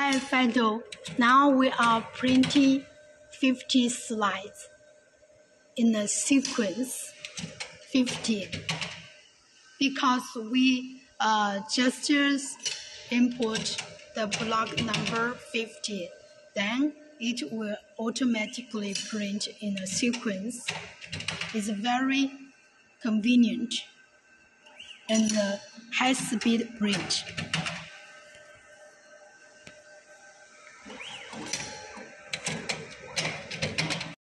Hi, Fado. Now we are printing 50 slides in a sequence 50 because we uh, just input the block number 50 then it will automatically print in a sequence. It's very convenient and uh, high speed print.